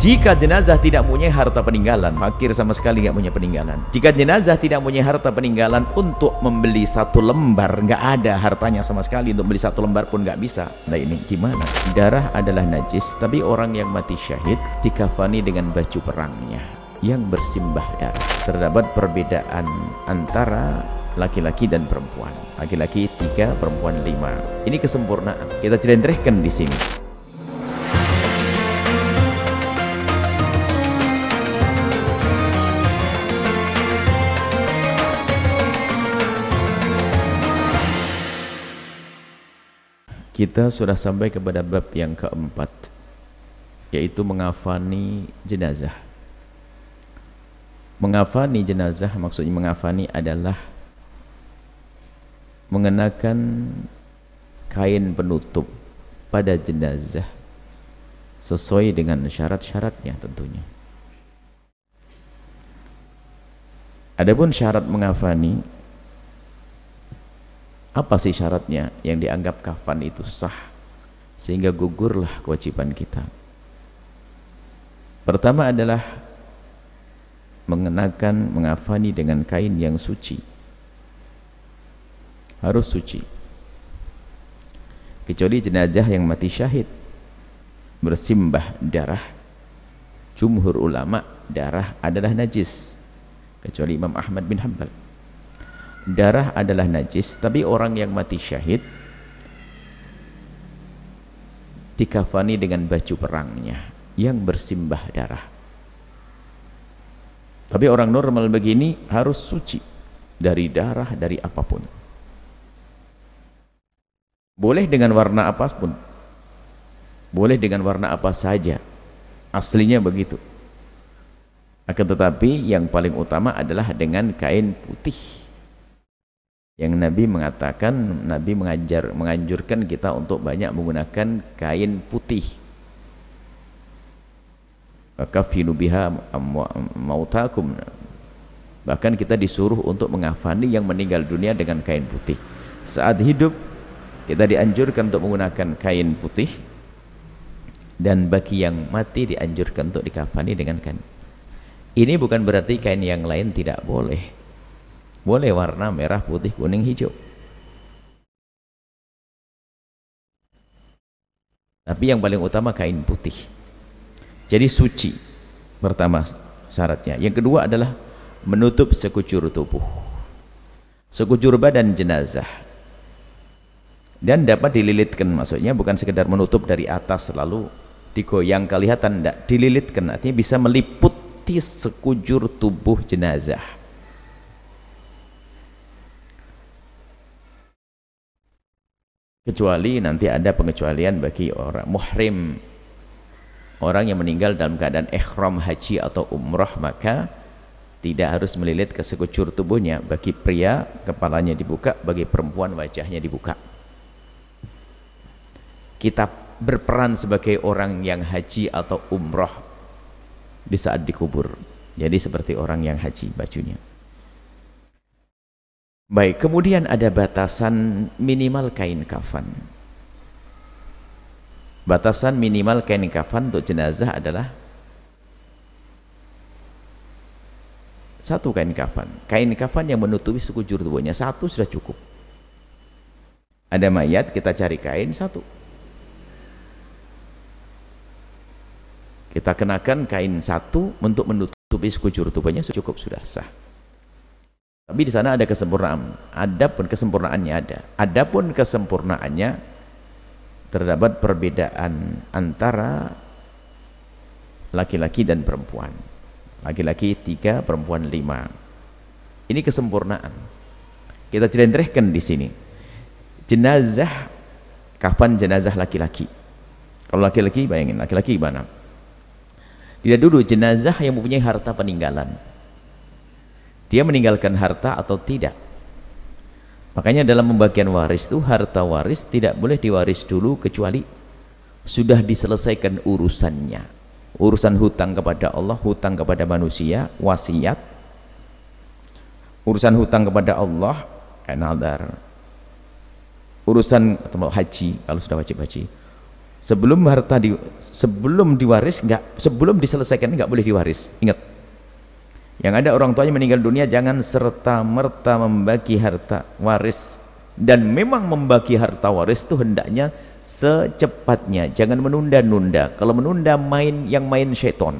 Jika jenazah tidak punya harta peninggalan, fakir sama sekali nggak punya peninggalan. Jika jenazah tidak punya harta peninggalan untuk membeli satu lembar, nggak ada hartanya sama sekali untuk beli satu lembar pun nggak bisa. Nah ini gimana? Darah adalah najis, tapi orang yang mati syahid dikafani dengan baju perangnya yang bersimbah darah. Terdapat perbedaan antara laki-laki dan perempuan. Laki-laki tiga, perempuan lima. Ini kesempurnaan. Kita celentrehkan di sini. Kita sudah sampai kepada bab yang keempat yaitu mengafani jenazah. Mengafani jenazah maksudnya mengafani adalah mengenakan kain penutup pada jenazah sesuai dengan syarat-syaratnya tentunya. Adapun syarat mengafani apa sih syaratnya yang dianggap kafan itu sah? Sehingga gugurlah kewajiban kita. Pertama adalah mengenakan mengafani dengan kain yang suci. Harus suci. Kecuali jenazah yang mati syahid. Bersimbah darah. Jumhur ulama darah adalah najis. Kecuali Imam Ahmad bin Hanbal darah adalah najis tapi orang yang mati syahid dikafani dengan baju perangnya yang bersimbah darah. Tapi orang normal begini harus suci dari darah dari apa pun. Boleh dengan warna apa pun boleh dengan warna apa saja. Aslinya begitu. Akan tetapi yang paling utama adalah dengan kain putih yang Nabi mengatakan Nabi mengajar menganjurkan kita untuk banyak menggunakan kain putih. Kafinu biha mautakum. Bahkan kita disuruh untuk mengafani yang meninggal dunia dengan kain putih. Saat hidup kita dianjurkan untuk menggunakan kain putih. Dan bagi yang mati dianjurkan untuk dikafani dengan kain. Ini bukan berarti kain yang lain tidak boleh boleh warna merah, putih, kuning, hijau. Tapi yang paling utama kain putih. Jadi suci pertama syaratnya. Yang kedua adalah menutup sekujur tubuh. Sekujur badan jenazah. Dan dapat dililitkan maksudnya bukan sekedar menutup dari atas lalu digoyang kelihatan tidak dililitkan artinya bisa meliputi sekujur tubuh jenazah kecuali nanti ada pengecualian bagi orang muhrim. Orang yang meninggal dalam keadaan ikhram haji atau umrah maka tidak harus melilit ke sekujur tubuhnya. Bagi pria kepalanya dibuka bagi perempuan wajahnya dibuka. Kita berperan sebagai orang yang haji atau umrah di saat dikubur. Jadi seperti orang yang haji bajunya Baik, kemudian ada batasan minimal kain kafan. Batasan minimal kain kafan untuk jenazah adalah satu kain kafan. Kain kafan yang menutupi sekujur tubuhnya satu sudah cukup. Ada mayat, kita cari kain satu. Kita kenakan kain satu untuk menutupi sekujur tubuhnya cukup sudah sah. Tapi di sana ada kesempurnaan. Adapun kesempurnaannya ada. Adapun kesempurnaannya terdapat perbedaan antara laki-laki dan perempuan. Laki-laki tiga, perempuan lima. Ini kesempurnaan. Kita celentrehkan di sini. Jenazah, kafan jenazah laki-laki. Kalau laki-laki, bayangin laki-laki gimana? Tidak dulu jenazah yang mempunyai harta peninggalan dia meninggalkan harta atau tidak? Makanya dalam pembagian waris itu harta waris tidak boleh diwaris dulu kecuali sudah diselesaikan urusannya. Urusan hutang kepada Allah hutang kepada manusia wasiat. Urusan hutang kepada Allah another. Urusan atau haji kalau sudah wajib haji sebelum harta di sebelum diwaris enggak sebelum diselesaikan enggak boleh diwaris. Ingat yang ada orang tuanya meninggal dunia jangan serta merta membagi harta waris. Dan memang membagi harta waris itu hendaknya secepatnya. Jangan menunda-nunda. Kalau menunda main yang main syaitan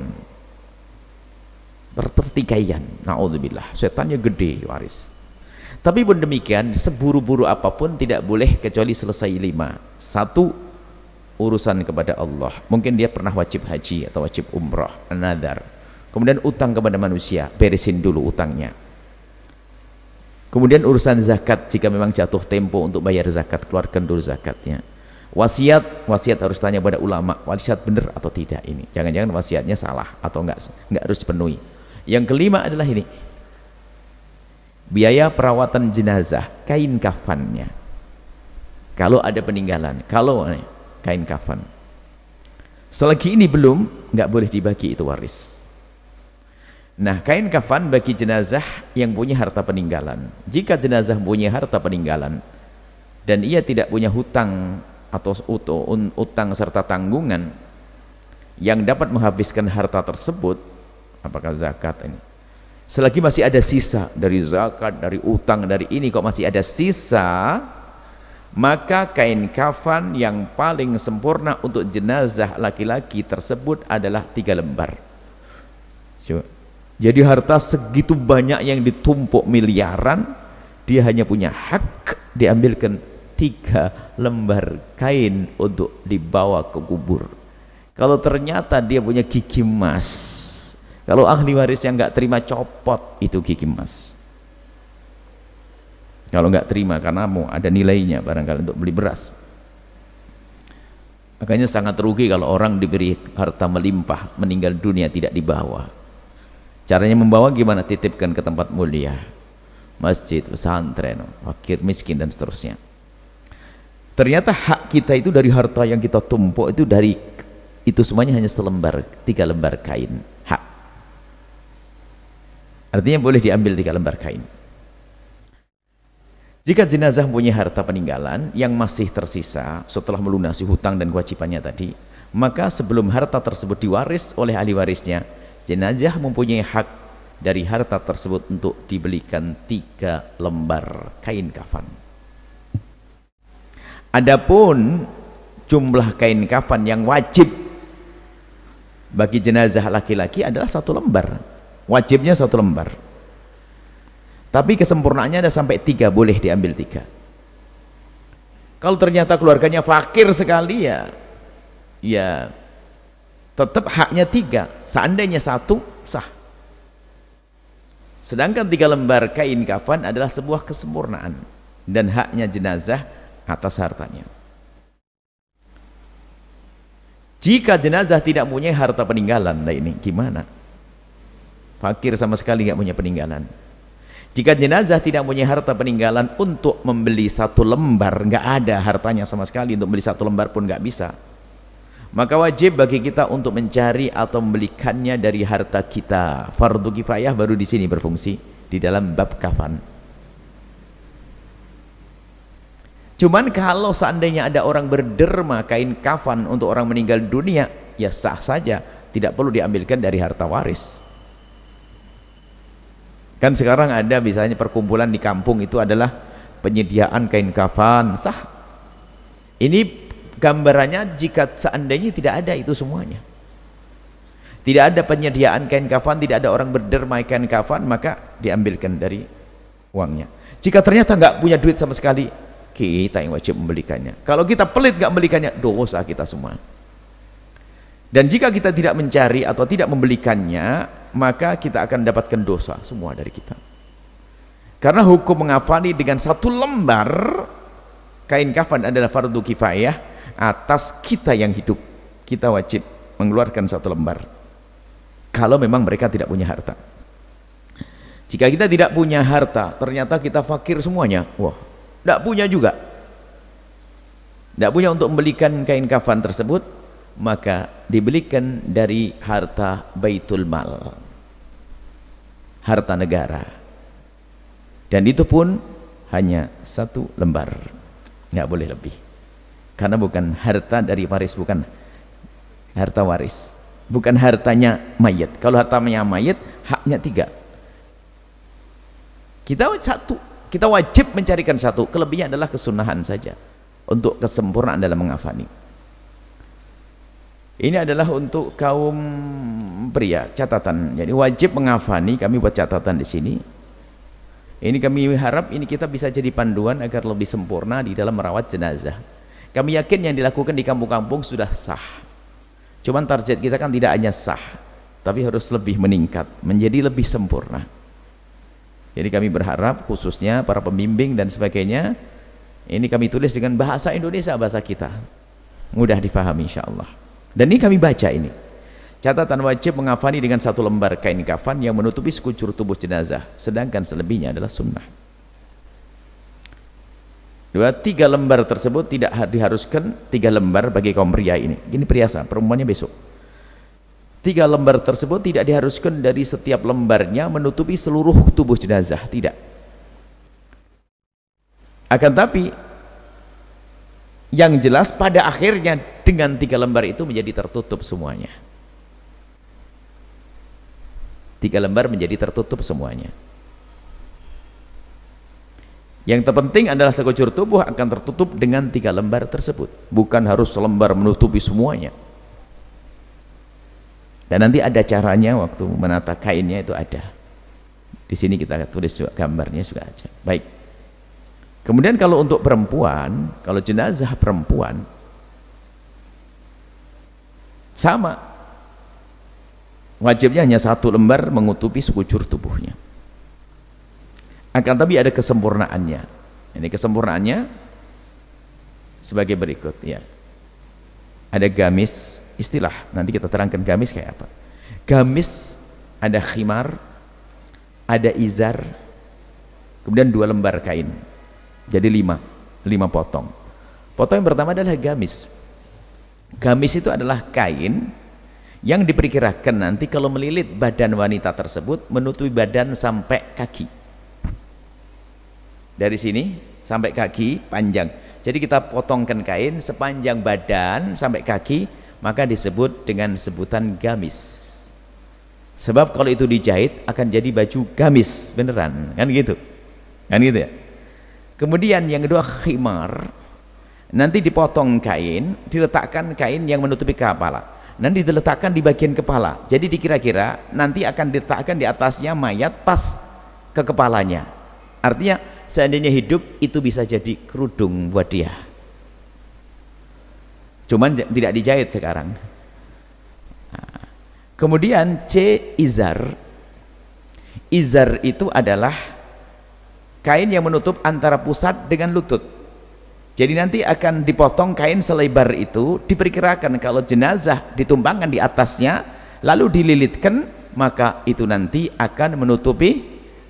tertikaian. Naudzubillah. Setannya gede waris. Tapi pun demikian seburu-buru apa pun tidak boleh kecuali selesai lima. Satu urusan kepada Allah. Mungkin dia pernah wajib haji atau wajib umrah. Nadar kemudian utang kepada manusia beresin dulu utangnya. Kemudian urusan zakat jika memang jatuh tempo untuk bayar zakat keluarkan dulu zakatnya. Wasiat wasiat harus tanya pada ulama wasiat benar atau tidak ini. Jangan-jangan wasiatnya salah atau enggak enggak harus penuhi yang kelima adalah ini. Biaya perawatan jenazah kain kafannya. Kalau ada peninggalan kalau kain kafan. Selagi ini belum nggak boleh dibagi itu waris nah kain kafan bagi jenazah yang punya harta peninggalan. Jika jenazah punya harta peninggalan dan ia tidak punya hutang atau utang serta tanggungan yang dapat menghabiskan harta tersebut apakah zakat ini? Selagi masih ada sisa dari zakat, dari utang, dari ini kok masih ada sisa maka kain kafan yang paling sempurna untuk jenazah laki-laki tersebut adalah tiga lembar jadi harta segitu banyak yang ditumpuk miliaran dia hanya punya hak diambilkan tiga lembar kain untuk dibawa ke kubur. Kalau ternyata dia punya gigi emas kalau ahli waris yang nggak terima copot itu gigi emas. Kalau nggak terima karena mau ada nilainya barangkali untuk beli beras. Makanya sangat rugi kalau orang diberi harta melimpah meninggal dunia tidak dibawa caranya membawa gimana? Titipkan ke tempat mulia. Masjid, pesantren, fakir, miskin dan seterusnya. Ternyata hak kita itu dari harta yang kita tumpuk itu dari itu semuanya hanya selembar tiga lembar kain. Artinya boleh diambil tiga lembar kain. Jika jenazah mempunyai harta peninggalan yang masih tersisa setelah melunasi hutang dan kewajibannya tadi maka sebelum harta tersebut diwaris oleh ahli warisnya jenazah mempunyai hak dari harta tersebut untuk dibelikan tiga lembar kain kafan. Adapun jumlah kain kafan yang wajib bagi jenazah laki-laki adalah satu lembar. Wajibnya satu lembar. Tapi kesempurnaannya ada sampai tiga boleh diambil tiga. Kalau ternyata keluarganya fakir sekali ya ya tetap haknya tiga. Seandainya satu sah. Sedangkan tiga lembar kain kafan adalah sebuah kesempurnaan dan haknya jenazah atas hartanya. Jika jenazah tidak punya harta peninggalan nah ini gimana? Fakir sama sekali nggak punya peninggalan. Jika jenazah tidak punya harta peninggalan untuk membeli satu lembar nggak ada hartanya sama sekali. Untuk membeli satu lembar pun nggak bisa maka wajib bagi kita untuk mencari atau membelikannya dari harta kita. Fardu kifayah baru di sini berfungsi di dalam bab kafan. Cuman kalau seandainya ada orang berderma kain kafan untuk orang meninggal dunia ya sah saja. Tidak perlu diambilkan dari harta waris. Kan sekarang ada misalnya perkumpulan di kampung itu adalah penyediaan kain kafan sah. Ini gambarannya jika seandainya tidak ada itu semuanya. Tidak ada penyediaan kain kafan tidak ada orang berderma kain kafan maka diambilkan dari uangnya. Jika ternyata nggak punya duit sama sekali kita yang wajib membelikannya. Kalau kita pelit nggak membelikannya dosa kita semua. Dan jika kita tidak mencari atau tidak membelikannya maka kita akan dapatkan dosa semua dari kita. Karena hukum mengafani dengan satu lembar kain kafan adalah fardu kifayah atas kita yang hidup. Kita wajib mengeluarkan satu lembar. Kalau memang mereka tidak punya harta. Jika kita tidak punya harta ternyata kita fakir semuanya. Wah tidak punya juga. Tidak punya untuk membelikan kain kafan tersebut maka dibelikan dari harta baitul mal. Harta negara. Dan itu pun hanya satu lembar. Nggak boleh lebih karena bukan harta dari waris bukan harta waris. Bukan hartanya mayat kalau hartanya mayat haknya tiga. Kita satu. Kita wajib mencarikan satu. Kelebihannya adalah kesunahan saja. Untuk kesempurnaan dalam mengafani. Ini adalah untuk kaum pria. Catatan. Jadi wajib mengafani kami buat catatan di sini. Ini kami harap ini kita bisa jadi panduan agar lebih sempurna di dalam merawat jenazah kami yakin yang dilakukan di kampung-kampung sudah sah Cuman target kita kan tidak hanya sah, tapi harus lebih meningkat, menjadi lebih sempurna. Jadi kami berharap khususnya para pembimbing dan sebagainya, ini kami tulis dengan bahasa Indonesia, bahasa kita. Mudah difahami insyaAllah. Dan ini kami baca ini. Catatan wajib mengafani dengan satu lembar kain kafan yang menutupi sekucur tubuh jenazah, sedangkan selebihnya adalah sunnah. Dua, tiga lembar tersebut tidak diharuskan tiga lembar bagi kaum pria ini. Ini perhiasan, perempuannya besok. Tiga lembar tersebut tidak diharuskan dari setiap lembarnya menutupi seluruh tubuh jenazah, tidak. Akan tapi yang jelas pada akhirnya dengan tiga lembar itu menjadi tertutup semuanya. Tiga lembar menjadi tertutup semuanya. Yang terpenting adalah sekujur tubuh akan tertutup dengan tiga lembar tersebut. Bukan harus selembar menutupi semuanya. Dan nanti ada caranya waktu menata kainnya itu ada. Di sini kita tulis juga gambarnya sudah ada. Baik. Kemudian kalau untuk perempuan, kalau jenazah perempuan sama. Wajibnya hanya satu lembar mengutupi sekujur tubuhnya akan tapi ada kesempurnaannya. Ini kesempurnaannya sebagai berikut ya. Ada gamis istilah. Nanti kita terangkan gamis kayak apa. Gamis ada khimar ada izar kemudian dua lembar kain. Jadi lima lima potong. Potong yang pertama adalah gamis. Gamis itu adalah kain yang diperkirakan nanti kalau melilit badan wanita tersebut menutupi badan sampai kaki dari sini sampai kaki panjang. Jadi kita potongkan kain sepanjang badan sampai kaki maka disebut dengan sebutan gamis. Sebab kalau itu dijahit akan jadi baju gamis. Beneran kan gitu? Kan gitu ya? Kemudian yang kedua khimar. Nanti dipotong kain diletakkan kain yang menutupi kepala. Nanti diletakkan di bagian kepala. Jadi dikira-kira nanti akan diletakkan di atasnya mayat pas ke kepalanya. Artinya seandainya hidup itu bisa jadi kerudung buat dia. Cuman tidak dijahit sekarang. Nah, kemudian C izar. Izar itu adalah kain yang menutup antara pusat dengan lutut. Jadi nanti akan dipotong kain selebar itu diperkirakan kalau jenazah ditumbangkan di atasnya lalu dililitkan maka itu nanti akan menutupi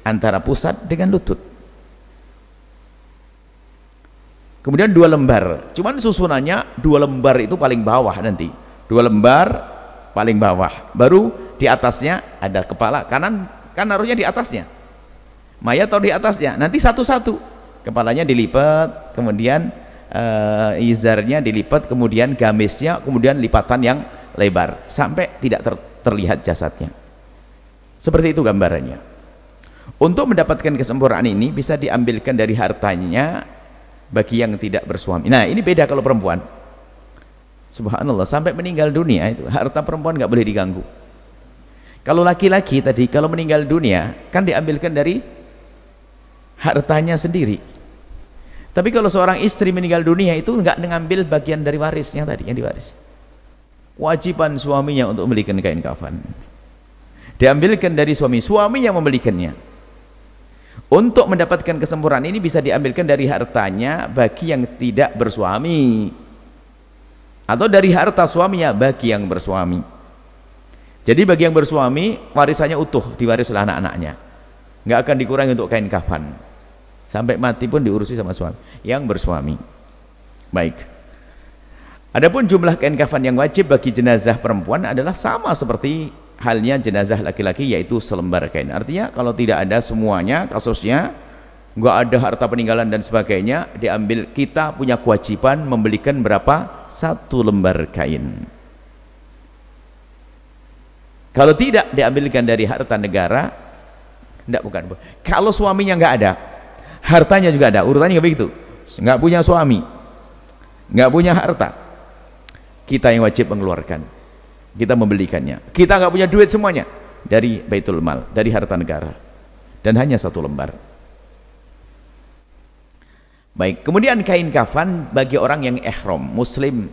antara pusat dengan lutut kemudian dua lembar. Cuman susunannya dua lembar itu paling bawah nanti. Dua lembar paling bawah. Baru di atasnya ada kepala kanan kan naruhnya di atasnya. Mayat atau di atasnya. Nanti satu-satu. Kepalanya dilipat kemudian uh, izarnya dilipat kemudian gamisnya kemudian lipatan yang lebar. Sampai tidak ter terlihat jasadnya. Seperti itu gambarannya. Untuk mendapatkan kesempurnaan ini bisa diambilkan dari hartanya bagi yang tidak bersuami. Nah ini beda kalau perempuan. Subhanallah sampai meninggal dunia itu harta perempuan nggak boleh diganggu. Kalau laki-laki tadi kalau meninggal dunia kan diambilkan dari hartanya sendiri. Tapi kalau seorang istri meninggal dunia itu nggak mengambil bagian dari warisnya tadi yang diwaris. Wajiban suaminya untuk membelikan kain kafan. Diambilkan dari suami suami yang membelikannya untuk mendapatkan kesempurnaan ini bisa diambilkan dari hartanya bagi yang tidak bersuami. Atau dari harta suaminya bagi yang bersuami. Jadi bagi yang bersuami warisannya utuh diwaris oleh anak-anaknya. Nggak akan dikurangi untuk kain kafan. Sampai mati pun diurusi sama suami yang bersuami. Baik. Adapun jumlah kain kafan yang wajib bagi jenazah perempuan adalah sama seperti halnya jenazah laki-laki yaitu selembar kain. Artinya kalau tidak ada semuanya kasusnya nggak ada harta peninggalan dan sebagainya diambil kita punya kewajiban membelikan berapa? Satu lembar kain. Kalau tidak diambilkan dari harta negara tidak bukan kalau suaminya nggak ada hartanya juga ada. Urutannya begitu. Nggak punya suami nggak punya harta kita yang wajib mengeluarkan kita membelikannya. Kita nggak punya duit semuanya. Dari baitul mal dari harta negara. Dan hanya satu lembar. Baik kemudian kain kafan bagi orang yang ihram muslim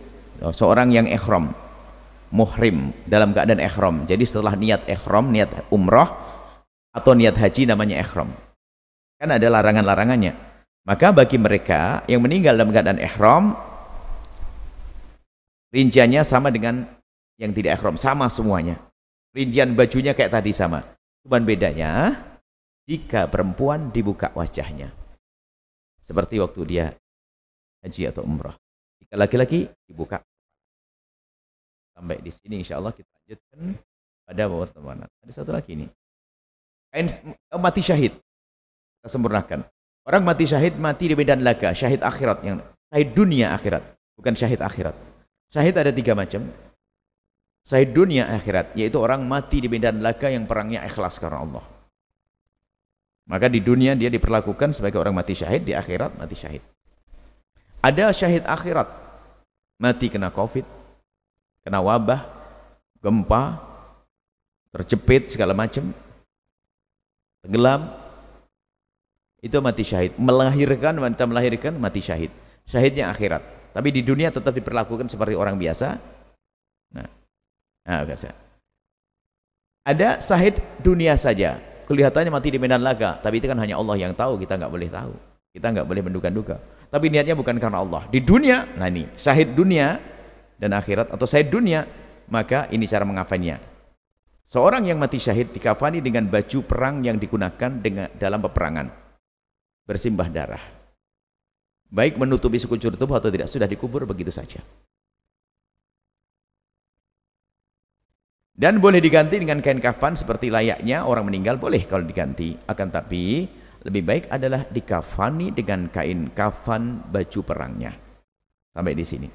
seorang yang ihram muhrim dalam keadaan ihram. Jadi setelah niat ihram niat umrah atau niat haji namanya ihram. Kan ada larangan-larangannya. Maka bagi mereka yang meninggal dalam keadaan ihram rinciannya sama dengan yang tidak ihram sama semuanya. Rincian bajunya kayak tadi sama. Cuman bedanya jika perempuan dibuka wajahnya seperti waktu dia haji atau umrah jika laki-laki dibuka. Sampai di sini insya Allah kita lanjutkan pada pertemuan. Ada satu lagi ini kain mati syahid. Kita sempurnakan. Orang mati syahid mati di medan laga syahid akhirat yang syahid dunia akhirat bukan syahid akhirat. Syahid ada tiga macam Syahid dunia akhirat, yaitu orang mati di medan laga yang perangnya ikhlas karena Allah. Maka di dunia dia diperlakukan sebagai orang mati syahid, di akhirat mati syahid. Ada syahid akhirat, mati kena covid, kena wabah, gempa, terjepit segala macam, tenggelam, itu mati syahid. Melahirkan, wanita melahirkan, mati syahid. Syahidnya akhirat. Tapi di dunia tetap diperlakukan seperti orang biasa. Nah, Nah, ada sahid dunia saja. Kelihatannya mati di medan laga, tapi itu kan hanya Allah yang tahu, kita nggak boleh tahu. Kita nggak boleh menduga-duga. Tapi niatnya bukan karena Allah. Di dunia, nah ini, sahid dunia dan akhirat atau sahid dunia, maka ini cara mengafannya. Seorang yang mati syahid dikafani dengan baju perang yang digunakan dengan dalam peperangan. Bersimbah darah. Baik menutupi sekujur tubuh atau tidak, sudah dikubur begitu saja. Dan boleh diganti dengan kain kafan seperti layaknya orang meninggal boleh kalau diganti. Akan tapi lebih baik adalah dikafani dengan kain kafan baju perangnya. Sampai di sini.